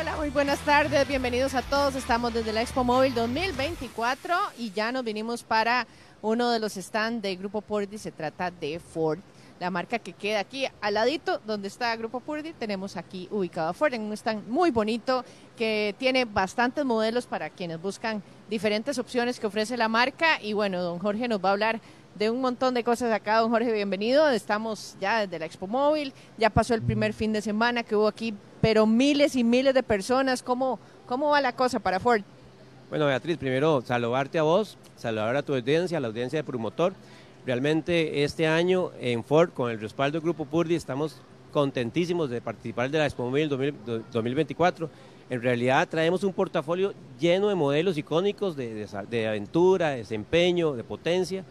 Hola, muy buenas tardes, bienvenidos a todos. Estamos desde la Expo Móvil 2024 y ya nos vinimos para uno de los stands de Grupo Purdy. Se trata de Ford, la marca que queda aquí al ladito donde está Grupo Purdy. Tenemos aquí ubicado a Ford en un stand muy bonito que tiene bastantes modelos para quienes buscan diferentes opciones que ofrece la marca. Y bueno, don Jorge nos va a hablar de un montón de cosas acá. Don Jorge, bienvenido. Estamos ya desde la Expo Móvil. Ya pasó el primer fin de semana que hubo aquí, pero miles y miles de personas. ¿Cómo, cómo va la cosa para Ford? Bueno, Beatriz, primero saludarte a vos, saludar a tu audiencia, a la audiencia de Promotor. Realmente este año en Ford, con el respaldo del Grupo Purdy, estamos contentísimos de participar de la Expo Móvil 2024. En realidad traemos un portafolio lleno de modelos icónicos de, aventura, de desempeño, de potencia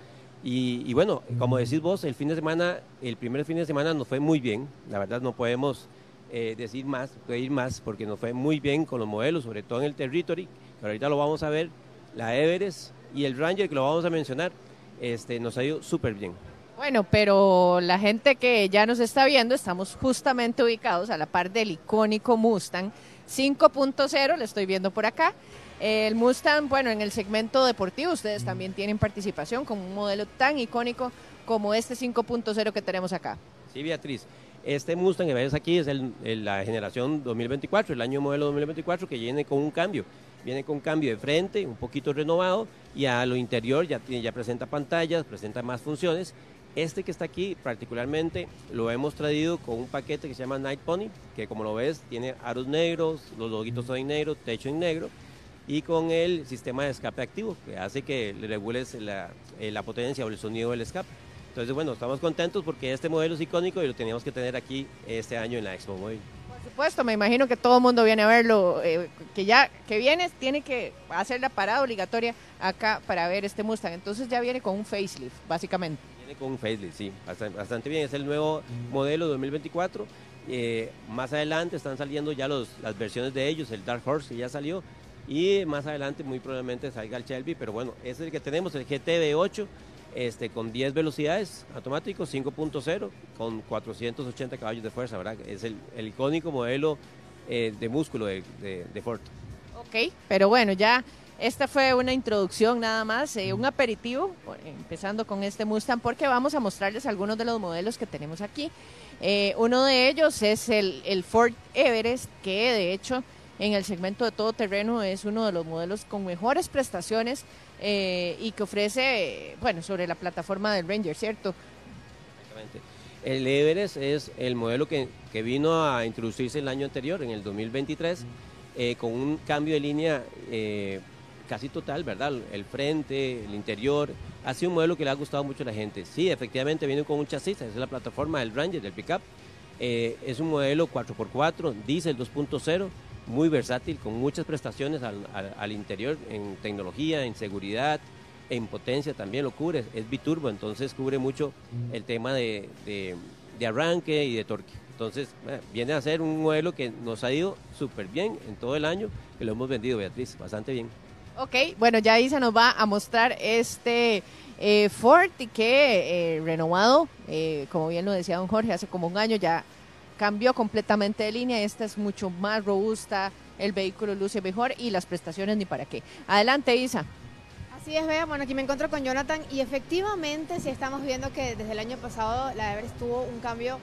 y, bueno, como decís vos, el fin de semana, el primer fin de semana nos fue muy bien. La verdad no podemos eh, decir más, pedir más, porque nos fue muy bien con los modelos, sobre todo en el Territory, pero ahorita lo vamos a ver, la Everest y el Ranger, que lo vamos a mencionar, este, nos ha ido súper bien. Bueno, pero la gente que ya nos está viendo, estamos justamente ubicados a la par del icónico Mustang 5.0, lo estoy viendo por acá. El Mustang, bueno, en el segmento deportivo ustedes también tienen participación con un modelo tan icónico como este 5.0 que tenemos acá. Sí, Beatriz. Este Mustang que ves aquí es el, la generación 2024, el año modelo 2024 que viene con un cambio. Viene con cambio de frente, un poquito renovado y a lo interior ya, presenta pantallas, presenta más funciones. Este que está aquí particularmente lo hemos traído con un paquete que se llama Night Pony, que como lo ves tiene aros negros, los loguitos son en negro, techo en negro y con el sistema de escape activo, que hace que le regules la, eh, la potencia o el sonido del escape. Entonces, bueno, estamos contentos porque este modelo es icónico y lo teníamos que tener aquí este año en la Expo Móvil. Por supuesto, me imagino que todo el mundo viene a verlo, eh, que ya que viene tiene que hacer la parada obligatoria acá para ver este Mustang. Entonces ya viene con un facelift, básicamente. Viene con un facelift, sí, bastante, bastante bien. Es el nuevo modelo 2024. Eh, más adelante están saliendo ya los, las versiones de ellos, el Dark Horse que ya salió, y más adelante muy probablemente salga el Shelby, pero bueno, ese es el que tenemos, el GTB8, este, con 10 velocidades automáticos, 5.0, con 480 caballos de fuerza, ¿verdad? Es el, icónico modelo eh, de músculo de, Ford. Ok, pero bueno, ya esta fue una introducción nada más, eh, un aperitivo, empezando con este Mustang, porque vamos a mostrarles algunos de los modelos que tenemos aquí. Eh, uno de ellos es el Ford Everest, que de hecho en el segmento de todo terreno es uno de los modelos con mejores prestaciones eh, y que ofrece, bueno, sobre la plataforma del Ranger, ¿cierto? Exactamente. El Everest es el modelo que, que, vino a introducirse el año anterior, en el 2023, eh, con un cambio de línea eh, casi total, ¿verdad? El frente, el interior, ha sido un modelo que le ha gustado mucho a la gente. Sí, efectivamente viene con un chasis, es la plataforma del Ranger, del pickup. Eh, es un modelo 4x4, diésel 2.0, muy versátil, con muchas prestaciones al, al, al, interior en tecnología, en seguridad, en potencia también lo cubre, es biturbo, entonces cubre mucho el tema de, de, de arranque y de torque. Entonces eh, viene a ser un modelo que nos ha ido súper bien en todo el año, que lo hemos vendido, Beatriz, bastante bien. Ok, bueno, ya Isa nos va a mostrar este eh, Ford que eh, renovado, eh, como bien lo decía don Jorge, hace como un año ya cambió completamente de línea, esta es mucho más robusta, el vehículo luce mejor y las prestaciones ni para qué. Adelante, Isa. Así es, Bea. Bueno, aquí me encuentro con Jonathan y efectivamente sí estamos viendo que desde el año pasado la Everest tuvo un cambio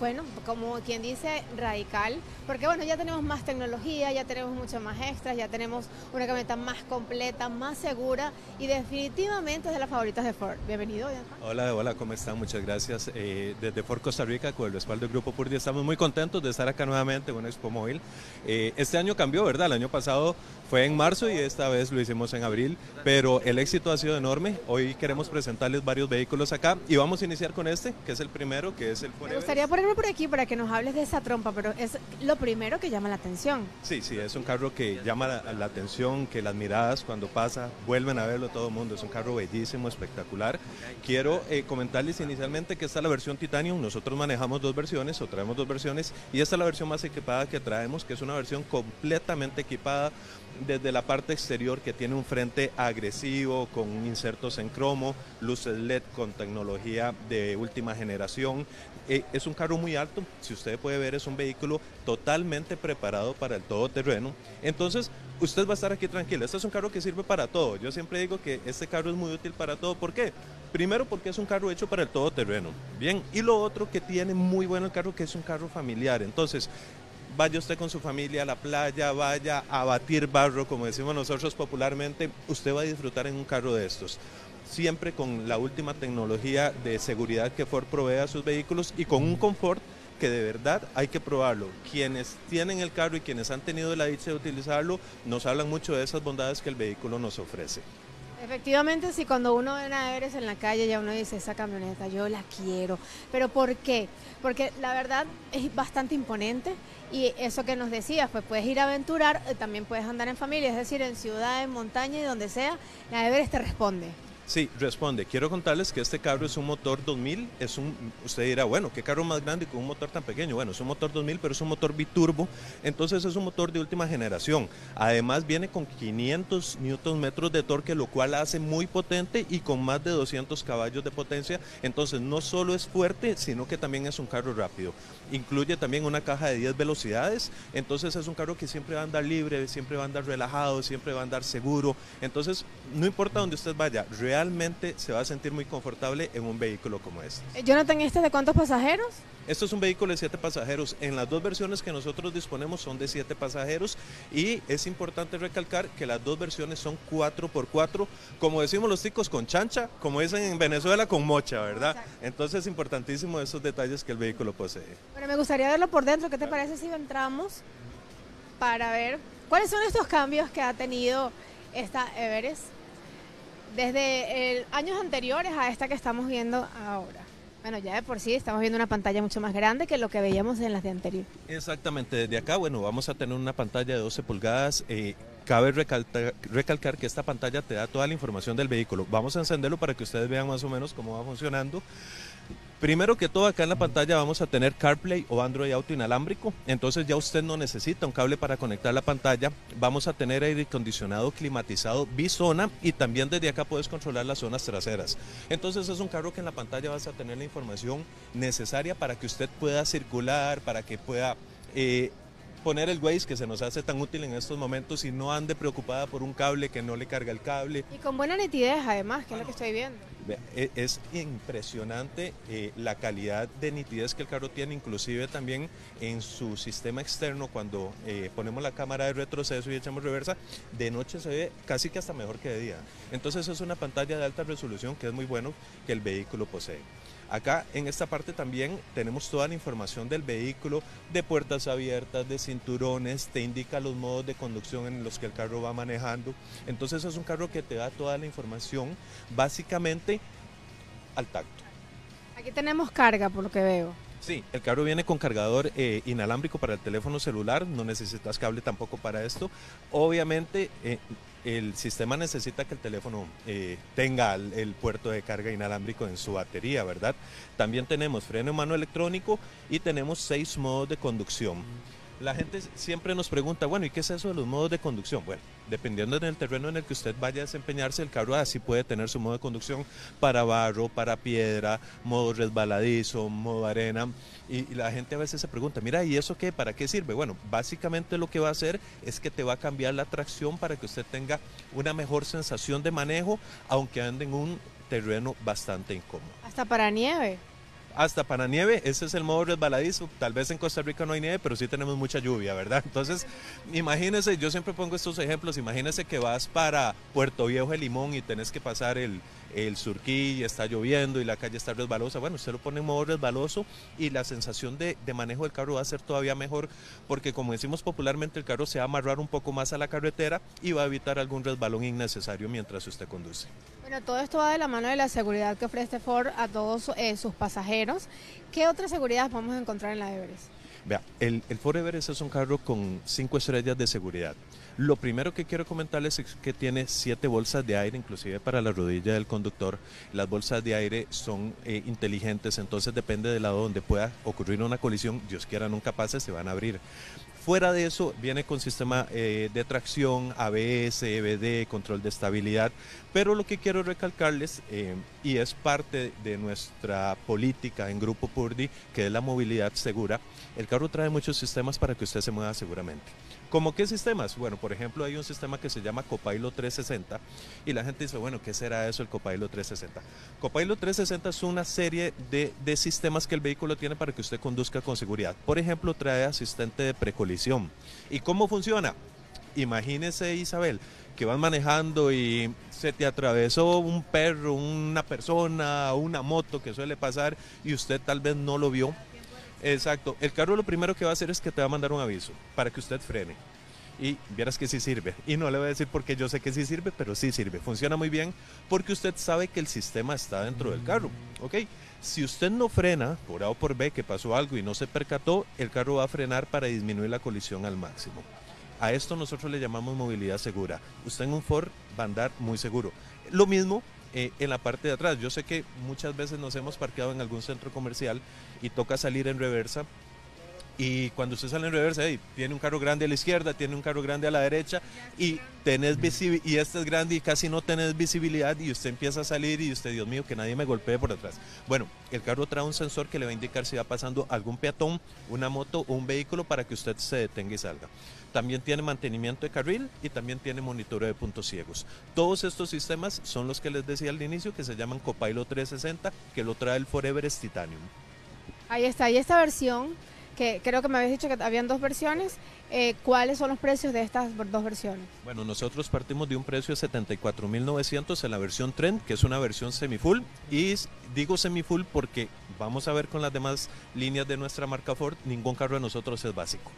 bueno, como quien dice, radical, porque bueno, ya tenemos más tecnología, ya tenemos mucho más extras, ya tenemos una camioneta más completa, más segura y definitivamente es de las favoritas de Ford. Bienvenido. Hola, hola, ¿cómo están? Muchas gracias. Eh, desde Ford Costa Rica, con el respaldo del Grupo Purdy, estamos muy contentos de estar acá nuevamente en una Expo Móvil. Eh, este año cambió, ¿verdad? El año pasado fue en marzo y esta vez lo hicimos en abril, pero el éxito ha sido enorme. Hoy queremos presentarles varios vehículos acá y vamos a iniciar con este, que es el primero, que es el Ford Me gustaría ponerme por aquí para que nos hables de esa trompa, pero es lo primero que llama la atención. Sí, sí, es un carro que llama la, la atención, que las miradas cuando pasa vuelven a verlo todo el mundo. Es un carro bellísimo, espectacular. Quiero eh, comentarles inicialmente que esta es la versión Titanium. Nosotros manejamos dos versiones o traemos dos versiones y esta es la versión más equipada que traemos, que es una versión completamente equipada desde la parte exterior que tiene un frente agresivo con insertos en cromo, luces LED con tecnología de última generación. Eh, es un carro muy alto, si usted puede ver es un vehículo totalmente preparado para el todoterreno. Entonces, usted va a estar aquí tranquilo. Este es un carro que sirve para todo. Yo siempre digo que este carro es muy útil para todo. ¿Por qué? Primero porque es un carro hecho para el todoterreno. Bien, y lo otro que tiene muy bueno el carro que es un carro familiar. Entonces, vaya usted con su familia a la playa, vaya a batir barro, como decimos nosotros popularmente, usted va a disfrutar en un carro de estos. Siempre con la última tecnología de seguridad que Ford provee a sus vehículos y con un confort que de verdad hay que probarlo. Quienes tienen el carro y quienes han tenido la dicha de utilizarlo nos hablan mucho de esas bondades que el vehículo nos ofrece. Efectivamente, si cuando uno ve a Everest en la calle ya uno dice, esa camioneta yo la quiero. ¿Pero por qué? Porque la verdad es bastante imponente y eso que nos decías, pues puedes ir a aventurar, eh, también puedes andar en familia, es decir, en ciudad, en montaña y donde sea, la Everest te responde. Sí, responde. Quiero contarles que este carro es un motor 2000. Es un, usted dirá, bueno, ¿qué carro más grande con un motor tan pequeño? Bueno, es un motor 2000, pero es un motor biturbo. Entonces es un motor de última generación. Además viene con 500 newton metros de torque, lo cual hace muy potente y con más de 200 caballos de potencia. Entonces no solo es fuerte, sino que también es un carro rápido. Incluye también una caja de 10 velocidades. Entonces es un carro que siempre va a andar libre, siempre va a andar relajado, siempre va a andar seguro. Entonces no importa dónde usted vaya, realmente realmente se va a sentir muy confortable en un vehículo como este. Eh, Jonathan, ¿este de cuántos pasajeros? Esto es un vehículo de siete pasajeros. En las dos versiones que nosotros disponemos son de siete pasajeros y es importante recalcar que las dos versiones son 4x4, como decimos los ticos, con chancha, como dicen en Venezuela, con mocha, ¿verdad? Entonces es importantísimo esos detalles que el vehículo posee. Bueno, me gustaría verlo por dentro. ¿Qué te parece si entramos para ver cuáles son estos cambios que ha tenido esta Everest? Desde años anteriores a esta que estamos viendo ahora. Bueno, ya de por sí estamos viendo una pantalla mucho más grande que lo que veíamos en las de anterior. Exactamente, desde acá, bueno, vamos a tener una pantalla de 12 pulgadas. Eh, cabe recalcar que esta pantalla te da toda la información del vehículo. Vamos a encenderlo para que ustedes vean más o menos cómo va funcionando. Primero que todo, acá en la pantalla vamos a tener CarPlay o Android Auto inalámbrico, entonces ya usted no necesita un cable para conectar la pantalla. Vamos a tener aire acondicionado climatizado bisona y también desde acá puedes controlar las zonas traseras. Entonces es un carro que en la pantalla vas a tener la información necesaria para que usted pueda circular, para que pueda eh, poner el Waze que se nos hace tan útil en estos momentos y no ande preocupada por un cable que no le carga el cable. Y con buena nitidez además, que es lo que estoy viendo. E, es impresionante eh, la calidad de nitidez que el carro tiene, inclusive también en su sistema externo cuando eh, ponemos la cámara de retroceso y echamos reversa, de noche se ve casi que hasta mejor que de día. Entonces es una pantalla de alta resolución que es muy bueno que el vehículo posee. Acá en esta parte también tenemos toda la información del vehículo, de puertas abiertas, de cinturones, te indica los modos de conducción en los que el carro va manejando. Entonces es un carro que te da toda la información básicamente al tacto. Aquí tenemos carga por lo que veo. Sí, el carro viene con cargador eh, inalámbrico para el teléfono celular, no necesitas cable tampoco para esto. Obviamente eh, el sistema necesita que el teléfono eh, tenga el, puerto de carga inalámbrico en su batería, ¿verdad? También tenemos freno mano electrónico y tenemos seis modos de conducción. La gente siempre nos pregunta, bueno, ¿y qué es eso de los modos de conducción? Bueno, dependiendo del terreno en el que usted vaya a desempeñarse, el carro así puede tener su modo de conducción para barro, para piedra, modo resbaladizo, modo arena. Y, la gente a veces se pregunta, mira, ¿y eso qué? ¿Para qué sirve? Bueno, básicamente lo que va a hacer es que te va a cambiar la tracción para que usted tenga una mejor sensación de manejo, aunque ande en un terreno bastante incómodo. Hasta para nieve hasta para nieve, ese es el modo resbaladizo. Tal vez en Costa Rica no hay nieve, pero sí tenemos mucha lluvia, ¿verdad? Entonces, imagínese, yo siempre pongo estos ejemplos, imagínese que vas para Puerto Viejo de Limón y tenés que pasar el, el surquí, está lloviendo y la calle está resbalosa. Bueno, usted lo pone en modo resbaloso y la sensación de, de, manejo del carro va a ser todavía mejor porque como decimos popularmente, el carro se va a amarrar un poco más a la carretera y va a evitar algún resbalón innecesario mientras usted conduce. Bueno, todo esto va de la mano de la seguridad que ofrece Ford a todos eh, sus pasajeros. ¿Qué otra seguridad vamos a encontrar en la Everest? Vea, el, Ford Everest es un carro con cinco estrellas de seguridad. Lo primero que quiero comentarles es que tiene siete bolsas de aire, inclusive para la rodilla del conductor. Las bolsas de aire son eh, inteligentes, entonces depende del lado donde pueda ocurrir una colisión, Dios quiera nunca pase, se van a abrir. Fuera de eso, viene con sistema eh, de tracción, ABS, EBD, control de estabilidad. Pero lo que quiero recalcarles, eh, y es parte de nuestra política en Grupo Purdi, que es la movilidad segura, el carro trae muchos sistemas para que usted se mueva seguramente. ¿Cómo qué sistemas? Bueno, por ejemplo, hay un sistema que se llama Copilot 360 y la gente dice, bueno, ¿qué será eso el Copilot 360? Copilot 360 es una serie de, de sistemas que el vehículo tiene para que usted conduzca con seguridad. Por ejemplo, trae asistente de precolisión. ¿Y cómo funciona? Imagínese, Isabel, que vas manejando y se te atravesó un perro, una persona, una moto que suele pasar y usted tal vez no lo vio Exacto. El carro lo primero que va a hacer es que te va a mandar un aviso para que usted frene. Y vieras que sí sirve. Y no le voy a decir porque yo sé que sí sirve, pero sí sirve. Funciona muy bien porque usted sabe que el sistema está dentro del carro. ¿Ok? Si usted no frena, por A o por B, que pasó algo y no se percató, el carro va a frenar para disminuir la colisión al máximo. A esto nosotros le llamamos movilidad segura. Usted en un Ford va a andar muy seguro. Lo mismo eh, en la parte de atrás. Yo sé que muchas veces nos hemos parqueado en algún centro comercial y toca salir en reversa. Y cuando usted sale en reversa, tiene un carro grande a la izquierda, tiene un carro grande a la derecha y tenés y este es grande y casi no tenés visibilidad y usted empieza a salir y usted, Dios mío, que nadie me golpee por atrás. Bueno, el carro trae un sensor que le va a indicar si va pasando algún peatón, una moto o un vehículo para que usted se detenga y salga. También tiene mantenimiento de carril y también tiene monitoreo de puntos ciegos. Todos estos sistemas son los que les decía al inicio que se llaman Copilot 360, que lo trae el Forever Titanium. Ahí está, y esta versión, que creo que me habías dicho que habían dos versiones, eh, ¿cuáles son los precios de estas dos versiones? Bueno, nosotros partimos de un precio de 74.900 en la versión Trend, que es una versión semi-full, y digo semi-full porque vamos a ver con las demás líneas de nuestra marca Ford, ningún carro de nosotros es básico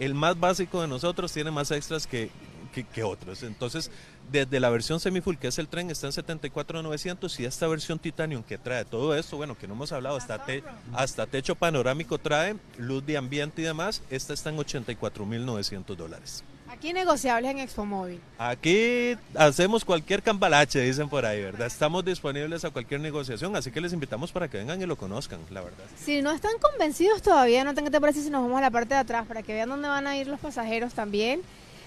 el más básico de nosotros tiene más extras que, otros. Entonces, desde la versión semi-full, que es el tren, está en 74,900 y esta versión Titanium que trae todo esto, bueno, que no hemos hablado, hasta, hasta techo panorámico trae, luz de ambiente y demás, esta está en 84,900 dólares. Aquí negociables en Expo Móvil. Aquí hacemos cualquier cambalache, dicen por ahí, ¿verdad? Estamos disponibles a cualquier negociación, así que les invitamos para que vengan y lo conozcan, la verdad. Si no están convencidos todavía, no tengo que te parece si nos vamos a la parte de atrás para que vean dónde van a ir los pasajeros también.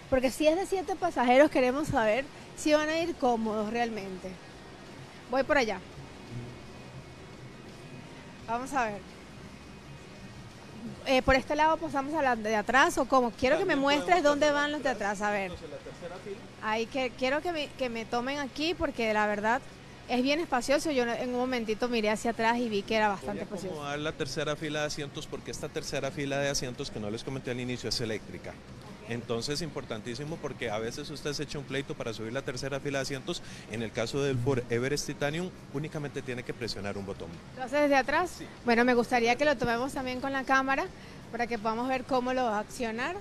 Porque si es de siete pasajeros, queremos saber si van a ir cómodos realmente. Voy por allá. Vamos a ver. Eh, por este lado pasamos a la de atrás o cómo? Quiero que me muestres dónde van los de atrás, a ver. Ahí que quiero que me, que me tomen aquí porque la verdad es bien espacioso. Yo en un momentito miré hacia atrás y vi que era bastante Voy a espacioso. la tercera fila de asientos porque esta tercera fila de asientos que no les comenté al inicio es eléctrica. Entonces, importantísimo porque a veces usted se echa un pleito para subir la tercera fila de asientos. En el caso del Ford Everest Titanium, únicamente tiene que presionar un botón. ¿Lo hace desde atrás? Bueno, me gustaría que lo tomemos también con la cámara para que podamos ver cómo lo va a accionar.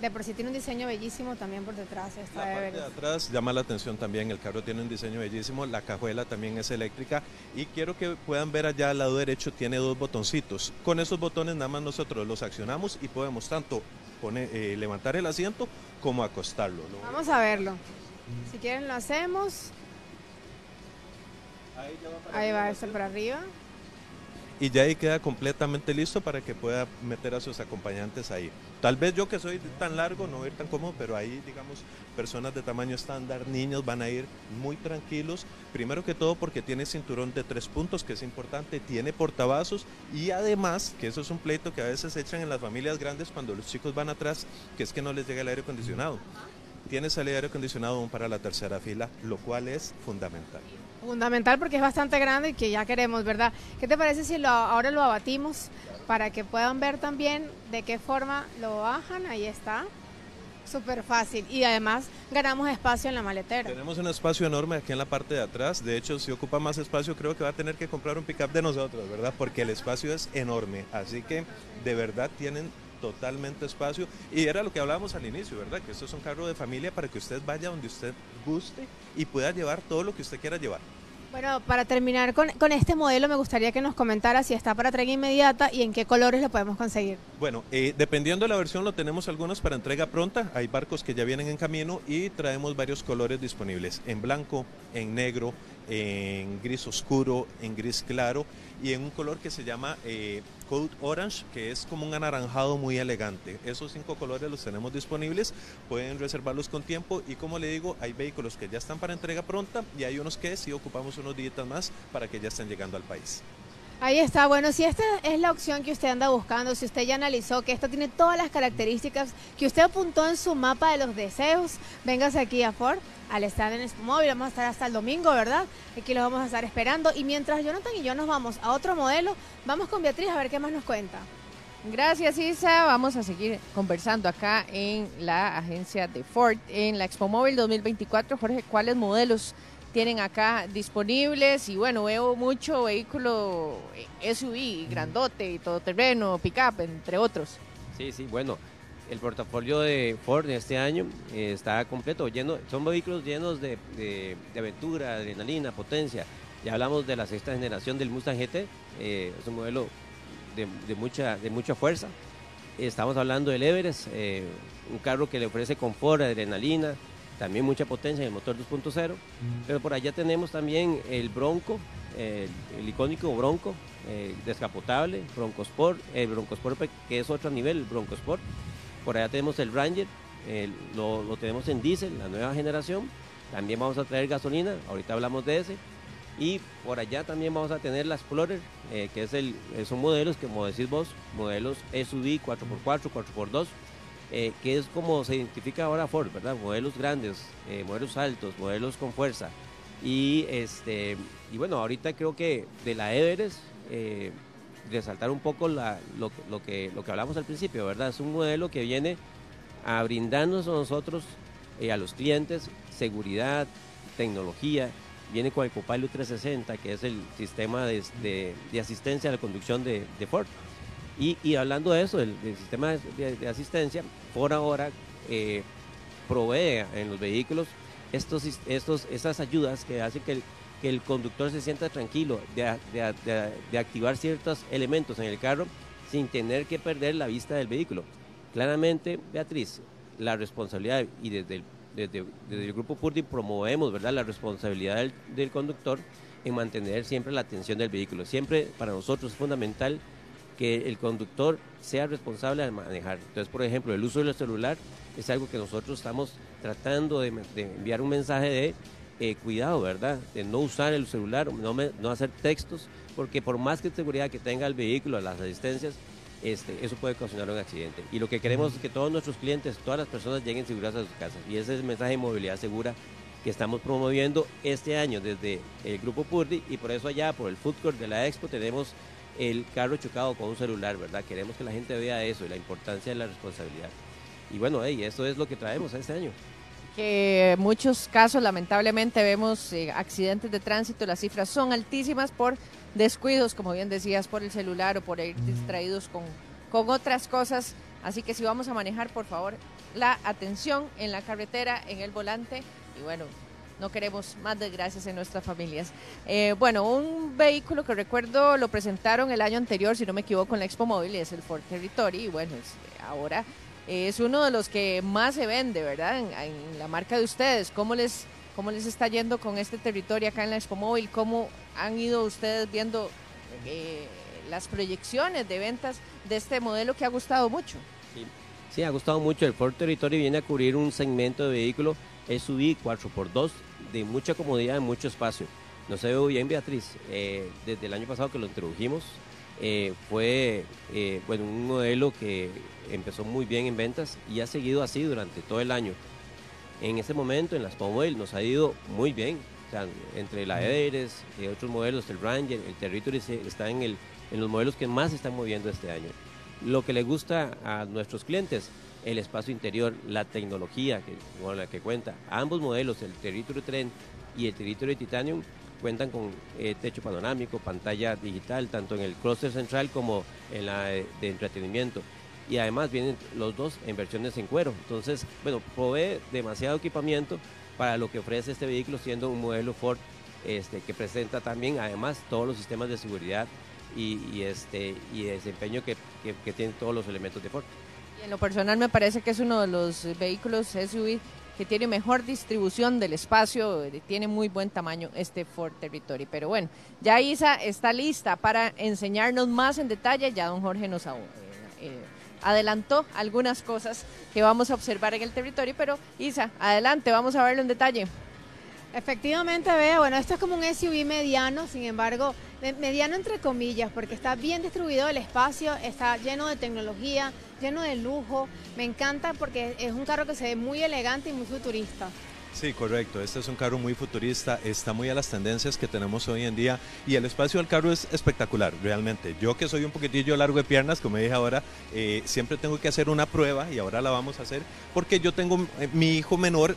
De por sí tiene un diseño bellísimo también por detrás. Esta la parte de atrás llama la atención también, el carro tiene un diseño bellísimo, la cajuela también es eléctrica y quiero que puedan ver allá al lado derecho tiene dos botoncitos. Con esos botones nada más nosotros los accionamos y podemos tanto eh, levantar el asiento como acostarlo. Vamos a verlo. Si quieren lo hacemos. Ahí, va, eso para arriba y ya ahí queda completamente listo para que pueda meter a sus acompañantes ahí. Tal vez yo que soy tan largo no voy a ir tan cómodo, pero ahí digamos personas de tamaño estándar, niños van a ir muy tranquilos, primero que todo porque tiene cinturón de tres puntos que es importante, tiene portavasos y además, que eso es un pleito que a veces echan en las familias grandes cuando los chicos van atrás, que es que no les llega el aire acondicionado. Tiene salida de aire acondicionado aún para la tercera fila, lo cual es fundamental. Fundamental porque es bastante grande y que ya queremos, ¿verdad? ¿Qué te parece si lo, ahora lo abatimos para que puedan ver también de qué forma lo bajan? Ahí está. Súper fácil. Y además ganamos espacio en la maletera. Tenemos un espacio enorme aquí en la parte de atrás. De hecho, si ocupa más espacio, creo que va a tener que comprar un pickup de nosotros, ¿verdad? Porque el espacio es enorme. Así que de verdad tienen totalmente espacio. Y era lo que hablábamos al inicio, ¿verdad? Que esto es un carro de familia para que usted vaya donde usted guste y pueda llevar todo lo que usted quiera llevar. Bueno, para terminar con, con este modelo, me gustaría que nos comentara si está para entrega inmediata y en qué colores lo podemos conseguir. Bueno, eh, dependiendo de la versión lo tenemos algunos para entrega pronta, hay barcos que ya vienen en camino y traemos varios colores disponibles, en blanco, en negro, en gris oscuro, en gris claro y en un color que se llama eh, Code Orange, que es como un anaranjado muy elegante. Esos cinco colores los tenemos disponibles, pueden reservarlos con tiempo y como le digo, hay vehículos que ya están para entrega pronta y hay unos que sí ocupamos unos días más para que ya estén llegando al país. Ahí está, bueno, si esta es la opción que usted anda buscando, si usted ya analizó que esto tiene todas las características que usted apuntó en su mapa de los deseos, véngase aquí a Ford, al estar en móvil, vamos a estar hasta el domingo, ¿verdad? Aquí lo vamos a estar esperando y mientras Jonathan y yo nos vamos a otro modelo, vamos con Beatriz a ver qué más nos cuenta. Gracias Isa, vamos a seguir conversando acá en la agencia de Ford, en la Expo Móvil 2024. Jorge, ¿cuáles modelos tienen acá disponibles y bueno, veo mucho vehículo SUV, grandote y todoterreno, pickup, entre otros. Sí, sí, bueno, el portafolio de Ford este año eh, está completo, lleno, son vehículos llenos de, aventura, adrenalina, potencia. Ya hablamos de la sexta generación del Mustang GT, eh, es un modelo de, mucha, de mucha fuerza. Estamos hablando del Everest, eh, un carro que le ofrece confort, adrenalina, también mucha potencia en el motor 2.0, pero por allá tenemos también el Bronco, el, icónico Bronco eh, descapotable, Bronco Sport, el Bronco Sport que es otro nivel, el Bronco Sport. Por allá tenemos el Ranger, lo, tenemos en diésel, la nueva generación. También vamos a traer gasolina, ahorita hablamos de ese. Y por allá también vamos a tener la Explorer, eh, que es el, son modelos que, como decís vos, modelos SUV 4x4, 4x2, eh, que es como se identifica ahora Ford, ¿verdad? Modelos grandes, eh, modelos altos, modelos con fuerza. Y, este, y bueno, ahorita creo que de la Everest, eh, resaltar un poco lo, lo, que, lo que hablamos al principio, ¿verdad? Es un modelo que viene a brindarnos a nosotros, a los clientes, seguridad, tecnología. Viene con el Copilot 360, que es el sistema de, de, asistencia a la conducción de Ford. Y, hablando de eso, del, sistema de, asistencia, por ahora eh, provee en los vehículos estos, estos, estas ayudas que hacen que el, conductor se sienta tranquilo de, activar ciertos elementos en el carro sin tener que perder la vista del vehículo. Claramente, Beatriz, la responsabilidad, y desde el, grupo Purdy promovemos ¿verdad? la responsabilidad del, del conductor en mantener siempre la atención del vehículo. Siempre para nosotros es fundamental que el conductor sea responsable de manejar. Entonces, por ejemplo, el uso del celular es algo que nosotros estamos tratando de, enviar un mensaje de eh, cuidado, ¿verdad? De no usar el celular, no, no hacer textos, porque por más que seguridad que tenga el vehículo, las asistencias, este, eso puede ocasionar un accidente. Y lo que queremos es que todos nuestros clientes, todas las personas lleguen seguras a sus casas. Y ese es el mensaje de movilidad segura que estamos promoviendo este año desde el Grupo Purdy y por eso allá, por el Food Court de la Expo, tenemos el carro chocado con un celular, ¿verdad? Queremos que la gente vea eso y la importancia de la responsabilidad. Y bueno, hey, eso es lo que traemos este año. Que en muchos casos, lamentablemente, vemos eh, accidentes de tránsito, las cifras son altísimas por descuidos, como bien decías, por el celular o por ir distraídos con, con otras cosas. Así que si vamos a manejar, por favor, la atención en la carretera, en el volante. Y bueno, no queremos más desgracias en nuestras familias. Eh, bueno, un vehículo que recuerdo lo presentaron el año anterior, si no me equivoco, en la Expo Móvil, es el Ford Territory, y bueno, ahora es uno de los que más se vende, ¿verdad? En, la marca de ustedes. ¿Cómo les, ¿Cómo les está yendo con este territorio acá en la Expo Móvil? ¿Cómo han ido ustedes viendo eh, las proyecciones de ventas de este modelo que ha gustado mucho? Sí. sí, ha gustado mucho. El Ford Territory viene a cubrir un segmento de vehículo SUV 4x2 de mucha comodidad en mucho espacio. No se ve bien, Beatriz. Eh, desde el año pasado que lo introdujimos, eh, fue eh, bueno, un modelo que empezó muy bien en ventas y ha seguido así durante todo el año. En este momento, en las Pomwell, nos ha ido muy bien. entre la Everest y otros modelos, el Ranger, el Territory, está en, el, en los modelos que más se están moviendo este año. Lo que le gusta a nuestros clientes el espacio interior, la tecnología que, con la que cuenta. Ambos modelos, el Territory Tren y el Territory Titanium, cuentan con eh, techo panorámico, pantalla digital, tanto en el clúster central como en la de, entretenimiento. Y además vienen los dos en versiones en cuero. Entonces, bueno, provee demasiado equipamiento para lo que ofrece este vehículo, siendo un modelo Ford este, que presenta también, además, todos los sistemas de seguridad y, este, y desempeño que, que, que tiene todos los elementos de Ford. En lo personal me parece que es uno de los vehículos SUV que tiene mejor distribución del espacio, eh, tiene muy buen tamaño este Ford Territory. Pero bueno, ya Isa está lista para enseñarnos más en detalle, ya don Jorge nos eh, eh, adelantó algunas cosas que vamos a observar en el territorio, pero Isa, adelante, vamos a verlo en detalle. Efectivamente, vea, bueno, esto es como un SUV mediano, sin embargo, mediano entre comillas, porque está bien distribuido el espacio, está lleno de tecnología, lleno de lujo. Me encanta porque es un carro que se ve muy elegante y muy futurista. Sí, correcto. Este es un carro muy futurista, está muy a las tendencias que tenemos hoy en día y el espacio del carro es espectacular, realmente. Yo que soy un poquitillo largo de piernas, como dije ahora, eh, siempre tengo que hacer una prueba y ahora la vamos a hacer porque yo tengo eh, mi hijo menor,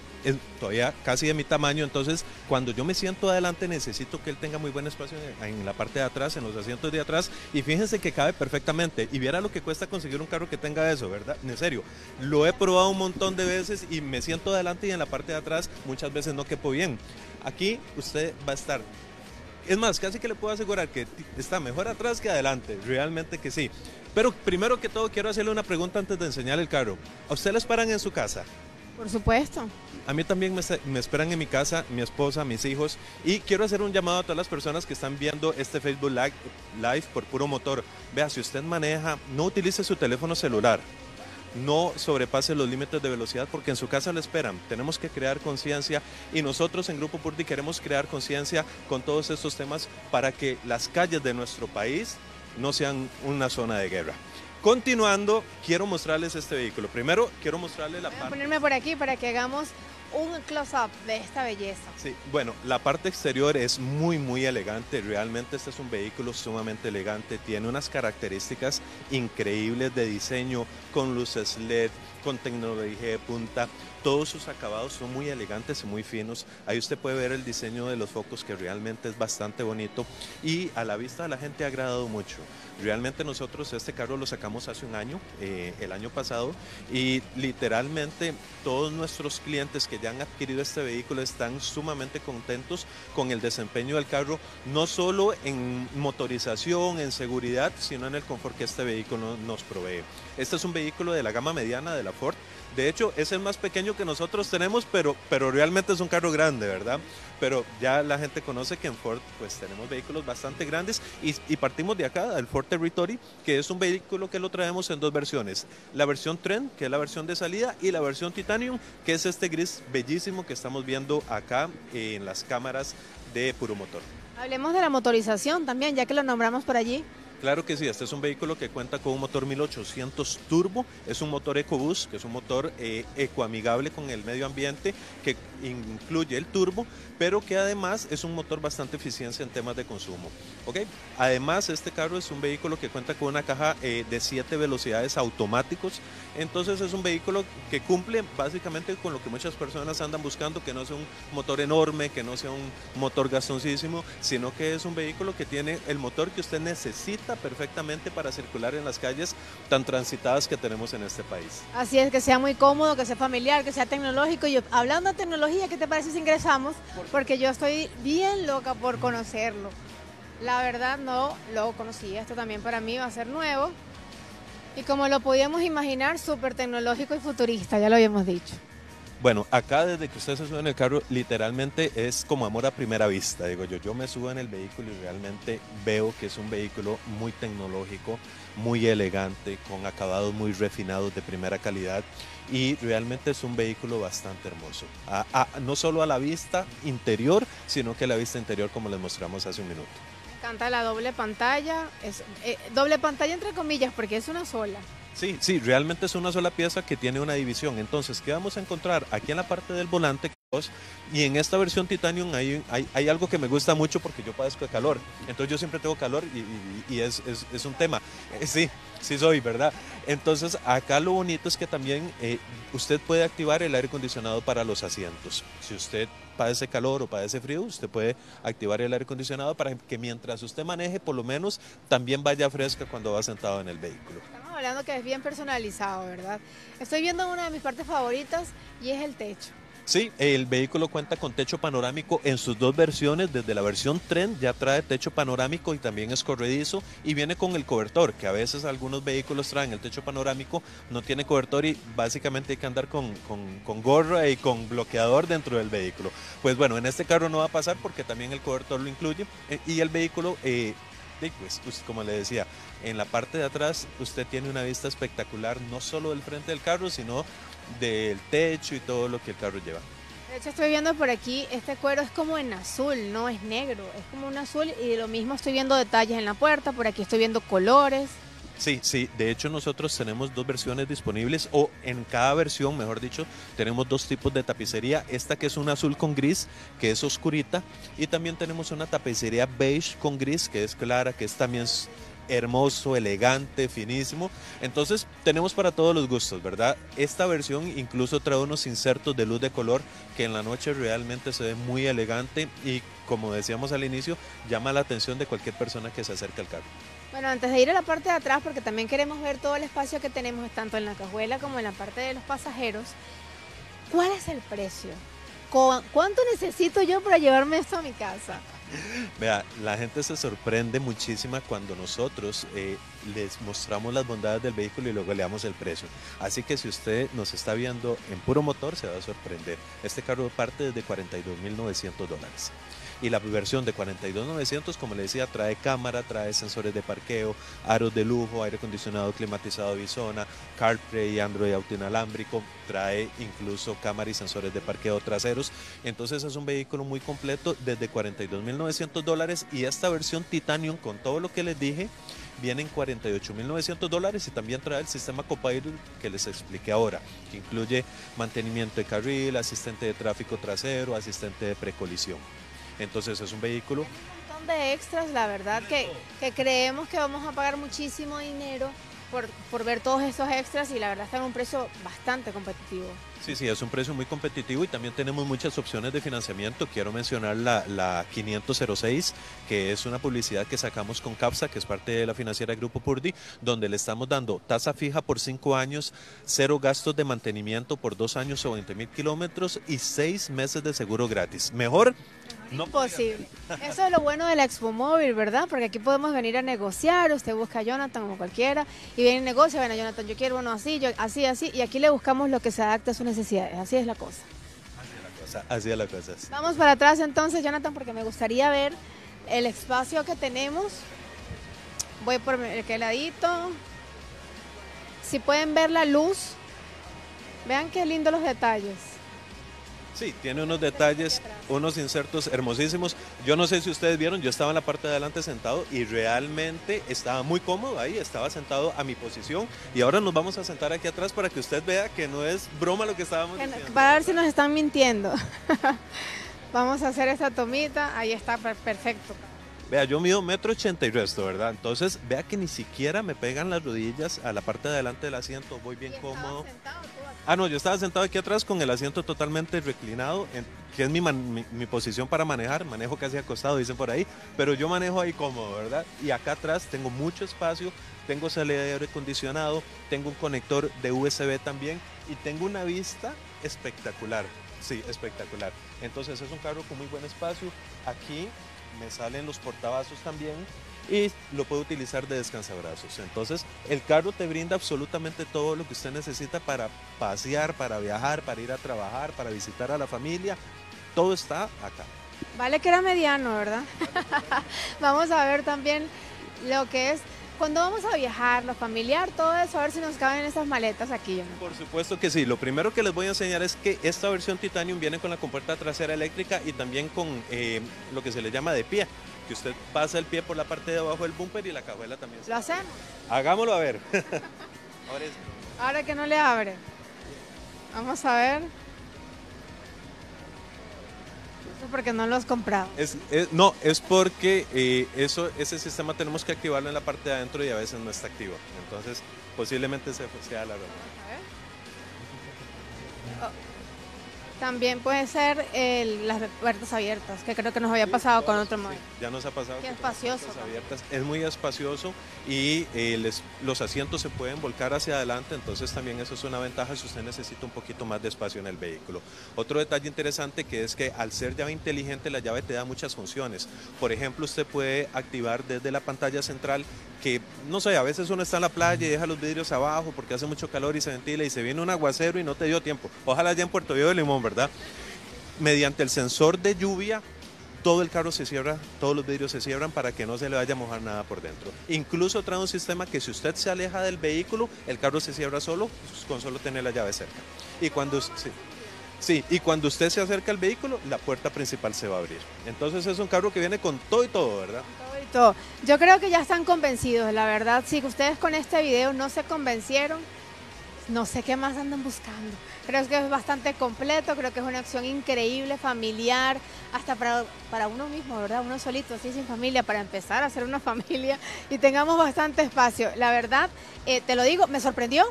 todavía casi de mi tamaño, entonces cuando yo me siento adelante necesito que él tenga muy buen espacio en, la parte de atrás, en los asientos de atrás y fíjense que cabe perfectamente y viera lo que cuesta conseguir un carro que tenga eso, ¿verdad? En serio, lo he probado un montón de veces y me siento adelante y en la parte de atrás muchas veces no quepo bien. Aquí usted va a estar es más, casi que le puedo asegurar que está mejor atrás que adelante, realmente que sí. Pero primero que todo quiero hacerle una pregunta antes de enseñar el carro. ¿A usted le esperan en su casa? Por supuesto. A mí también me, esperan en mi casa, mi esposa, mis hijos. Y quiero hacer un llamado a todas las personas que están viendo este Facebook Live, live por puro motor. Vea, si usted maneja, no utilice su teléfono celular no sobrepase los límites de velocidad porque en su casa le esperan. Tenemos que crear conciencia y nosotros en Grupo Purdi queremos crear conciencia con todos estos temas para que las calles de nuestro país no sean una zona de guerra. Continuando, quiero mostrarles este vehículo. Primero, quiero mostrarles la Voy parte... a ponerme por aquí para que hagamos un close-up de esta belleza. Sí, bueno, la parte exterior es muy, muy elegante. Realmente este es un vehículo sumamente elegante. Tiene unas características increíbles de diseño con luces LED, con tecnología de punta. Todos sus acabados son muy elegantes y muy finos. Ahí usted puede ver el diseño de los focos que realmente es bastante bonito y a la vista de la gente ha agradado mucho. Realmente nosotros este carro lo sacamos hace un año, eh, el año pasado, y literalmente todos nuestros clientes que ya han adquirido este vehículo están sumamente contentos con el desempeño del carro, no solo en motorización, en seguridad, sino en el confort que este vehículo nos provee. Este es un vehículo de la gama mediana de la Ford. De hecho, es el más pequeño que nosotros tenemos, pero, pero realmente es un carro grande, ¿verdad? Pero ya la gente conoce que en Ford pues tenemos vehículos bastante grandes y, y partimos de acá, del Ford Territory, que es un vehículo que lo traemos en dos versiones. La versión Trend, que es la versión de salida, y la versión Titanium, que es este gris bellísimo que estamos viendo acá en las cámaras de puro motor. Hablemos de la motorización también, ya que lo nombramos por allí. Claro que sí, este es un vehículo que cuenta con un motor 1800 turbo, es un motor EcoBoost, que es un motor eh, ecoamigable con el medio ambiente, que incluye el turbo, pero que además es un motor bastante eficiencia en temas de consumo. Además, este carro es un vehículo que cuenta con una caja eh, de 7 velocidades automáticos, entonces es un vehículo que cumple básicamente con lo que muchas personas andan buscando, que no sea un motor enorme, que no sea un motor gastoncísimo, sino que es un vehículo que tiene el motor que usted necesita perfectamente para circular en las calles tan transitadas que tenemos en este país. Así es, que sea muy cómodo, que sea familiar, que sea tecnológico. Y hablando de tecnología, ¿qué te parece si ingresamos? Porque yo estoy bien loca por conocerlo. La verdad no lo conocía, esto también para mí va a ser nuevo. Y como lo podíamos imaginar, súper tecnológico y futurista, ya lo habíamos dicho. Bueno, acá desde que usted se sube en el carro, literalmente es como amor a primera vista. Digo yo, yo me subo en el vehículo y realmente veo que es un vehículo muy tecnológico, muy elegante, con acabados muy refinados de primera calidad y realmente es un vehículo bastante hermoso. no solo a la vista interior, sino que a la vista interior como les mostramos hace un minuto. Me encanta la doble pantalla, eh, doble pantalla entre comillas porque es una sola. Sí, sí, realmente es una sola pieza que tiene una división. Entonces, ¿qué vamos a encontrar? Aquí en la parte del volante y en esta versión Titanium hay, hay, algo que me gusta mucho porque yo padezco de calor. Entonces yo siempre tengo calor y, es, es, un tema. Eh, sí, sí soy, ¿verdad? Entonces acá lo bonito es que también eh, usted puede activar el aire acondicionado para los asientos. Si usted padece calor o padece frío, usted puede activar el aire acondicionado para que mientras usted maneje, por lo menos también vaya fresca cuando va sentado en el vehículo hablando que es bien personalizado, ¿verdad? Estoy viendo una de mis partes favoritas y es el techo. Sí, el vehículo cuenta con techo panorámico en sus dos versiones. Desde la versión tren ya trae techo panorámico y también es corredizo y viene con el cobertor, que a veces algunos vehículos traen el techo panorámico, no tiene cobertor y básicamente hay que andar con, con, gorra y con bloqueador dentro del vehículo. Pues bueno, en este carro no va a pasar porque también el cobertor lo incluye eh, y el vehículo... Eh, pues, como le decía, en la parte de atrás usted tiene una vista espectacular, no solo del frente del carro, sino del techo y todo lo que el carro lleva. De hecho estoy viendo por aquí, este cuero es como en azul, no es negro, es como un azul y lo mismo estoy viendo detalles en la puerta, por aquí estoy viendo colores. Sí, sí, de hecho nosotros tenemos dos versiones disponibles o en cada versión, mejor dicho, tenemos dos tipos de tapicería, esta que es un azul con gris, que es oscurita, y también tenemos una tapicería beige con gris, que es clara, que es también hermoso, elegante, finísimo. Entonces tenemos para todos los gustos, ¿verdad? Esta versión incluso trae unos insertos de luz de color que en la noche realmente se ve muy elegante y como decíamos al inicio, llama la atención de cualquier persona que se acerque al carro. Bueno, antes de ir a la parte de atrás, porque también queremos ver todo el espacio que tenemos, tanto en la cajuela como en la parte de los pasajeros, ¿cuál es el precio? ¿Cuánto necesito yo para llevarme esto a mi casa? Vea, la gente se sorprende muchísimo cuando nosotros eh, les mostramos las bondades del vehículo y luego le damos el precio. Así que si usted nos está viendo en puro motor, se va a sorprender. Este carro parte desde 42.900 dólares y la versión de 42.900, como le decía, trae cámara, trae sensores de parqueo, aros de lujo, aire acondicionado climatizado Bisona, CarPlay Android auto inalámbrico, trae incluso cámara y sensores de parqueo traseros. Entonces es un vehículo muy completo desde 42.900 dólares y esta versión Titanium con todo lo que les dije viene en 48.900 dólares y también trae el sistema Copilot que les expliqué ahora, que incluye mantenimiento de carril, asistente de tráfico trasero, asistente de precolisión. Entonces es un vehículo... Un montón de extras, la verdad, que, que creemos que vamos a pagar muchísimo dinero por, por ver todos esos extras y la verdad está en un precio bastante competitivo. Sí, sí, es un precio muy competitivo y también tenemos muchas opciones de financiamiento. Quiero mencionar la, la 506, que es una publicidad que sacamos con CAPSA, que es parte de la financiera Grupo Purdi, donde le estamos dando tasa fija por cinco años, cero gastos de mantenimiento por dos años o 20 mil kilómetros y seis meses de seguro gratis. Mejor no posible. Eso es lo bueno de la Expo Móvil, ¿verdad? Porque aquí podemos venir a negociar, usted busca a Jonathan o cualquiera y viene y negocia, bueno, Jonathan, yo quiero uno así, yo, así, así, y aquí le buscamos lo que se adapte a su necesidades. Así es la cosa. Así es la cosa. Vamos para atrás entonces, Jonathan, porque me gustaría ver el espacio que tenemos. Voy por el ladito. Si pueden ver la luz, vean qué lindo los detalles. Sí, tiene unos detalles, unos insertos hermosísimos. Yo no sé si ustedes vieron, yo estaba en la parte de adelante sentado y realmente estaba muy cómodo ahí, estaba sentado a mi posición y ahora nos vamos a sentar aquí atrás para que usted vea que no es broma lo que estábamos diciendo. Para ver si nos están mintiendo. vamos a hacer esta tomita, ahí está perfecto. Vea, yo mido metro ochenta y resto, ¿verdad? Entonces, vea que ni siquiera me pegan las rodillas a la parte de adelante del asiento, voy bien cómodo. Ah, no, yo estaba sentado aquí atrás con el asiento totalmente reclinado, que es mi, mi, posición para manejar. Manejo casi acostado, dicen por ahí, pero yo manejo ahí cómodo, ¿verdad? Y acá atrás tengo mucho espacio, tengo salida de aire acondicionado, tengo un conector de USB también y tengo una vista espectacular. Sí, espectacular. Entonces es un carro con muy buen espacio. Aquí me salen los portavasos también y lo puedo utilizar de descansabrazos. Entonces, el carro te brinda absolutamente todo lo que usted necesita para pasear, para viajar, para ir a trabajar, para visitar a la familia. Todo está acá. Vale que era mediano, ¿verdad? Vamos a ver también lo que es cuando vamos a viajar, lo familiar, todo eso, a ver si nos caben esas maletas aquí. Por supuesto que sí. Lo primero que les voy a enseñar es que esta versión Titanium viene con la compuerta trasera eléctrica y también con eh, lo que se le llama de pie. Que usted pasa el pie por la parte de abajo del bumper y la cajuela también. ¿Lo hacemos? Hagámoslo a ver. Ahora, Ahora que no le abre. Vamos a ver porque no lo has comprado. Es, no, es porque eh, eso, ese sistema tenemos que activarlo en la parte de adentro y a veces no está activo. Entonces, posiblemente sea la verdad. También puede ser el- las puertas abiertas, que creo que nos había pasado con otro modelo. Ya nos ha pasado. Qué con espacioso también. abiertas. Es muy espacioso y eh, les- los asientos se pueden volcar hacia adelante, entonces también eso es una ventaja si usted necesita un poquito más de espacio en el vehículo. Otro detalle interesante que es que al ser llave inteligente la llave te da muchas funciones. Por ejemplo, usted puede activar desde la pantalla central que, no sé, a veces uno está en la playa y deja los vidrios abajo porque hace mucho calor y se ventila y se viene un aguacero y no te dio tiempo. Ojalá ya en Puerto Viejo de Limón, ¿verdad? Mediante el sensor de lluvia todo el carro se cierra, todos los vidrios se cierran para que no se le vaya a mojar nada por dentro. Incluso trae un sistema que si usted se aleja del vehículo, el carro se cierra solo con solo tener la llave cerca. Y cuando, sí, sí, y cuando usted se acerca al vehículo, la puerta principal se va a abrir. Entonces es un carro que viene con todo y todo, ¿verdad? Todo y todo. Yo creo que ya están convencidos, la verdad. Si ustedes con este video no se convencieron, no sé qué más andan buscando. Creo que es bastante completo, creo que es una opción increíble, familiar, hasta para, para uno mismo, ¿verdad? Uno solito, así sin familia, para empezar a hacer una familia y tengamos bastante espacio. La verdad, eh, te lo digo, me sorprendió.